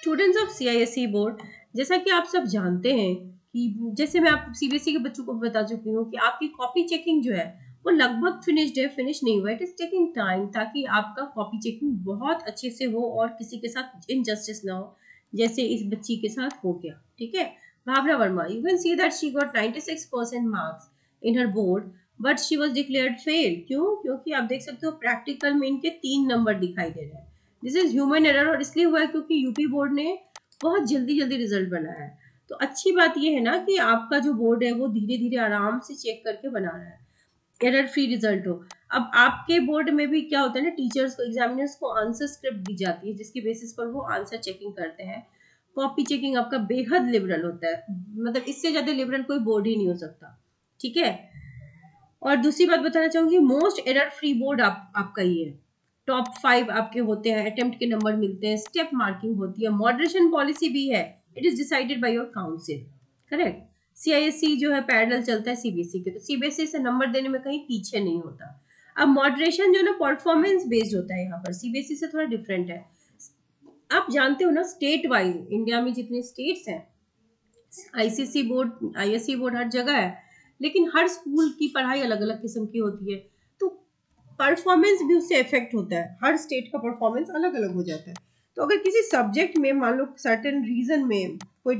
Students of C board, जैसा कि आप सब जानते हैं कि जैसे मैं आप सीबीएसई के बच्चों को बता चुकी हूँ कि आपकी कॉपी चेकिंग जो है, वो लगभग फिनिश्ड है फिनिश नहीं हुआ इट इज़ टेकिंग टाइम ताकि आपका कॉपी चेकिंग बहुत अच्छे से हो और किसी के साथ इनजस्टिस ना हो, जैसे इस बच्ची के साथ हो गया। ठीक है? Bhavna Verma you can see that she got 96% marks in her board but she was declared fail क्यों? क्योंकि आप देख सकते हो प्रैक्टिकल में इनके तीन नंबर दिखाई दे रहे हैं। दिस इज़ ह्यूमन एरर और इसलिए हुआ है क्योंकि यूपी बोर्ड ने बहुत जल्दी जल्दी रिज़ल्ट बनाया है। तो अच्छी बात यह है ना कि आपका जो बोर्ड है वो धीरे धीरे आराम से चेक करके बना रहा है। एरर फ्री रिज़ल्ट हो। अब आपके बोर्ड में भी क्या होता है ना टीचर्स को एग्जामिनर्स को आंसर स्क्रिप्ट दी जाती है जिसकी बेसिस पर वो आंसर चेकिंग करते हैं। कॉपी चेकिंग आपका बेहद लिबरल होता है। मतलब इससे ज़्यादा लिबरल कोई बोर्ड ही नहीं हो सकता। ठीक है? और दूसरी बात बताना चाहूँगी मोस्ट एरर फ्री बोर्ड आप, आपका ही है। टॉप फाइव आपके होते हैं अटेम्प्ट के नंबर मिलते हैं स्टेप मार्किंग होती है मॉडरेशन पॉलिसी भी है it is decided by your council correct CISC जो है पैरेलल चलता है सीबीएसई के तो सीबीएसई से नंबर देने में कहीं पीछे नहीं होता। अब मॉडरेशन जो ना परफॉर्मेंस बेस्ड होता है यहाँ पर सीबीएसई से थोड़ा डिफरेंट है। आप जानते हो ना स्टेट वाइज इंडिया में जितने स्टेट्स हैं आईसीसी बोर्ड आईएससी बोर्ड हर जगह है, लेकिन हर स्कूल की पढ़ाई अलग अलग किस्म की होती है। परफॉर्मेंस भी उससे इफ़ेक्ट होता है। हर स्टेट का परफॉर्मेंस अलग अलग हो जाता है। तो अगर किसी सब्जेक्ट में मान लो सर्टेन रीजन में कोई,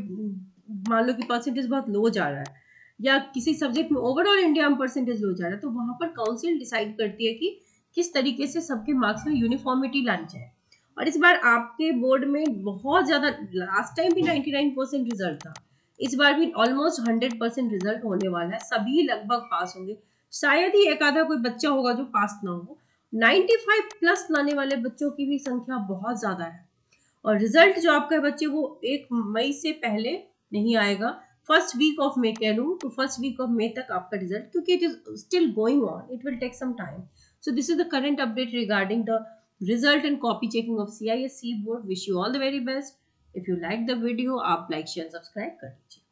मान लो कि परसेंटेज बहुत लो जा रहा है, या किसी सब्जेक्ट में ओवरऑल इंडिया में परसेंटेज लो जा रहा है तो वहाँ पर काउंसिल डिसाइड करती है कि किस तरीके से सबके मार्क्स में यूनिफॉर्मिटी लानी चाहिए। और इस बार आपके बोर्ड में बहुत ज़्यादा लास्ट टाइम भी 99 परसेंट रिज़ल्ट था। इस बार भी ऑलमोस्ट 100 परसेंट रिज़ल्ट होने वाला है। सभी लगभग पास होंगे। शायद ही एक आधा कोई बच्चा होगा जो पास ना हो। 95 प्लस लाने वाले बच्चों की भी संख्या बहुत ज़्यादा है। और रिज़ल्ट जो आपका बच्चे, वो एक मई से पहले नहीं आएगा। फ़र्स्ट वीक ऑफ़ मे कह लूँ तो फ़र्स्ट वीक ऑफ़ मे तक आपका रिज़ल्ट क्योंकि it is still going on it will take some time so this is the current update regarding the result and copy checking of CISC board. Wish you all the very best if you like the video, आप like, share subscribe कर दीजिए।